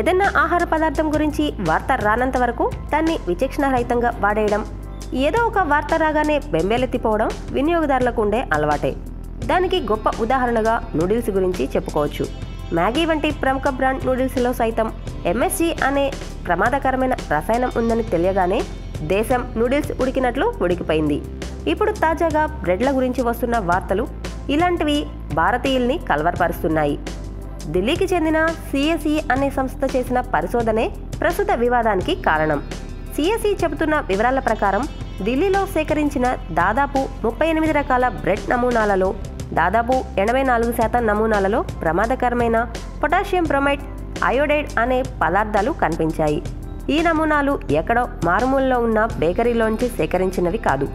ఏదైనా ఆహార పదార్థం గురించి వార్త రానంత వరకు దాన్ని విచక్షణారహితంగా వాడేయడం ఏదో ఒక వార్త రాగానే బెంబేలెత్తిపోవడం వినియోగదారులకు ఉండే అలవాటే. దానికి గొప్ప ఉదాహరణగా నూడిల్స్ గురించి చెప్పుకోవచ్చు. మ్యాగీ వంటి ప్రముఖ బ్రాండ్ నూడిల్స్లో సైతం ఎంఎస్జీ అనే ప్రమాదకరమైన రసాయనం ఉందని తెలియగానే దేశం నూడిల్స్ ఉడికినట్లు ఉడికిపోయింది. ఇప్పుడు తాజాగా బ్రెడ్ల గురించి వస్తున్న వార్తలు ఇలాంటివి భారతీయుల్ని కలవరపరుస్తున్నాయి. ఢిల్లీకి చెందిన సిఎస్ఈ అనే సంస్థ చేసిన పరిశోధనే ప్రస్తుత వివాదానికి కారణం. సిఎస్ఈ చెబుతున్న వివరాల ప్రకారం ఢిల్లీలో సేకరించిన దాదాపు ముప్పై ఎనిమిది రకాల బ్రెడ్ నమూనాలలో దాదాపు ఎనభై నాలుగు శాతం నమూనాలలో ప్రమాదకరమైన పొటాషియం బ్రోమైడ్ అయోడైడ్ అనే పదార్థాలు కనిపించాయి. ఈ నమూనాలు ఎక్కడో మారుమూలలో ఉన్న బేకరీలోంచి సేకరించినవి కాదు.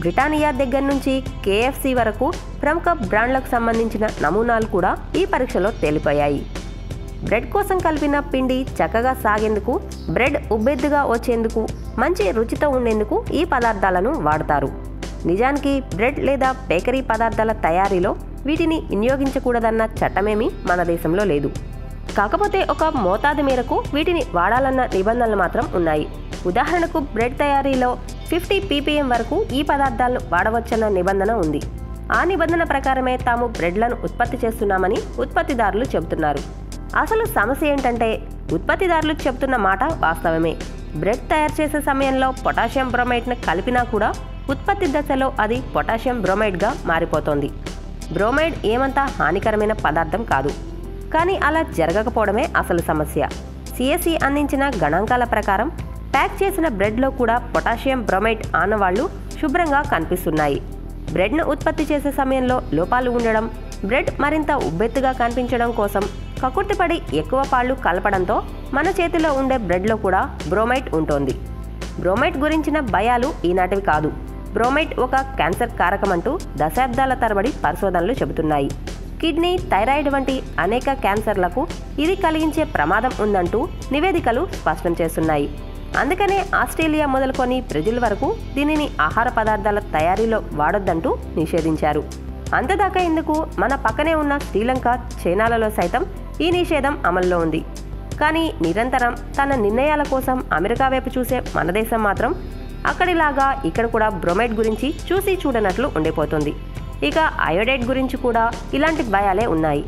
బ్రిటానియా దగ్గర నుంచి కేఎఫ్సి వరకు ప్రముఖ బ్రాండ్లకు సంబంధించిన నమూనాలు కూడా ఈ పరీక్షలో తేలిపోయాయి. బ్రెడ్ కోసం కలిపిన పిండి చక్కగా సాగేందుకు బ్రెడ్ ఉబ్బెద్దుగా వచ్చేందుకు మంచి రుచితో ఉండేందుకు ఈ పదార్థాలను వాడతారు. నిజానికి బ్రెడ్ లేదా బేకరీ పదార్థాల తయారీలో వీటిని వినియోగించకూడదన్న చట్టమేమీ మన దేశంలో లేదు. కాకపోతే ఒక మోతాదు మేరకు వీటిని వాడాలన్న నిబంధనలు మాత్రం ఉన్నాయి. ఉదాహరణకు బ్రెడ్ తయారీలో ఫిఫ్టీ పీపీఎం వరకు ఈ పదార్థాలను వాడవచ్చన్న నిబంధన ఉంది. ఆ నిబంధన ప్రకారమే తాము బ్రెడ్లను ఉత్పత్తి చేస్తున్నామని ఉత్పత్తిదారులు చెబుతున్నారు. అసలు సమస్య ఏంటంటే ఉత్పత్తిదారులు చెబుతున్న మాట వాస్తవమే. బ్రెడ్ తయారు చేసే సమయంలో పొటాషియం బ్రోమైడ్ను కలిపినా కూడా ఉత్పత్తి దశలో అది పొటాషియం బ్రోమైడ్గా మారిపోతోంది. బ్రోమైడ్ ఏమంతా హానికరమైన పదార్థం కాదు. కానీ అలా జరగకపోవడమే అసలు సమస్య. సిఎస్సి అందించిన గణాంకాల ప్రకారం ప్యాక్ చేసిన బ్రెడ్లో కూడా పొటాషియం బ్రోమైట్ ఆనవాళ్ళు శుభ్రంగా కనిపిస్తున్నాయి. బ్రెడ్ను ఉత్పత్తి చేసే సమయంలో లోపాలు ఉండడం బ్రెడ్ మరింత ఉబ్బెత్తుగా కనిపించడం కోసం కకుర్తిపడి ఎక్కువ పాళ్ళు కలపడంతో మన చేతిలో ఉండే బ్రెడ్లో కూడా బ్రోమైట్ ఉంటుంది. బ్రోమైట్ గురించిన భయాలు ఈనాటివి కాదు. బ్రోమైట్ ఒక క్యాన్సర్ కారకమంటూ దశాబ్దాల తరబడి పరిశోధనలు చెబుతున్నాయి. కిడ్నీ థైరాయిడ్ వంటి అనేక క్యాన్సర్లకు ఇది కలిగించే ప్రమాదం ఉందంటూ నివేదికలు స్పష్టం చేస్తున్నాయి. అందుకనే ఆస్ట్రేలియా మొదలుకొని బ్రెజిల్ వరకు దీనిని ఆహార పదార్థాల తయారీలో వాడొద్దంటూ నిషేధించారు. అంతదాకా ఎందుకు మన పక్కనే ఉన్న శ్రీలంక చైనాలలో సైతం ఈ నిషేధం అమల్లో ఉంది. కానీ నిరంతరం తన నిర్ణయాల కోసం అమెరికా వైపు చూసే మన దేశం మాత్రం అక్కడిలాగా ఇక్కడ కూడా బ్రోమైడ్ గురించి చూసి చూడనట్లు ఉండిపోతుంది. ఇక అయోడైట్ గురించి కూడా ఇలాంటి భయాలే ఉన్నాయి.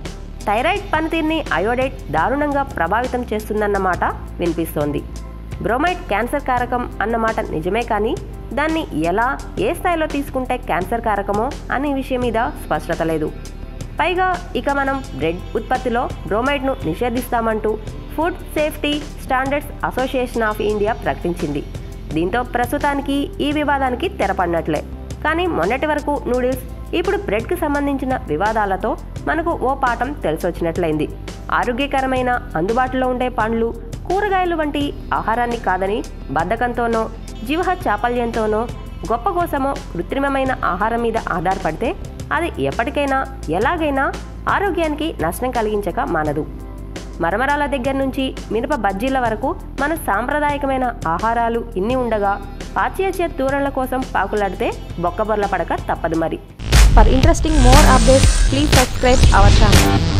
థైరాయిడ్ పనితీరుని అయోడైట్ దారుణంగా ప్రభావితం చేస్తుందన్నమాట వినిపిస్తోంది. బ్రోమైడ్ క్యాన్సర్ కారకం అన్నమాట నిజమే కానీ దాన్ని ఎలా ఏ స్థాయిలో తీసుకుంటే క్యాన్సర్ కారకమో అనే విషయం మీద స్పష్టత లేదు. పైగా ఇక మనం బ్రెడ్ ఉత్పత్తిలో బ్రోమైడ్ను నిషేధిస్తామంటూ food safety standards association of India ప్రకటించింది. దీంతో ప్రస్తుతానికి ఈ వివాదానికి తెరపడినట్లే. కానీ మొన్నటి వరకు నూడిల్స్ ఇప్పుడు బ్రెడ్కి సంబంధించిన వివాదాలతో మనకు ఓ పాఠం తెలిసొచ్చినట్లయింది. ఆరోగ్యకరమైన అందుబాటులో ఉండే పండ్లు కూరగాయలు వంటి ఆహారాన్ని కాదని బద్ధకంతోనో జీవహ చాపల్యంతోనో గొప్ప కోసమో కృత్రిమమైన ఆహారం మీద ఆధారపడితే అది ఎప్పటికైనా ఎలాగైనా ఆరోగ్యానికి నష్టం కలిగించక మానదు. మరమరాల దగ్గర నుంచి మినప బజ్జీల వరకు మన సాంప్రదాయకమైన ఆహారాలు ఇన్ని ఉండగా పాశ్చాత్య దూరణల కోసం పాకులాడితే బొక్కబొర్ల పడక తప్పదు మరి. For interesting more updates, please subscribe our channel.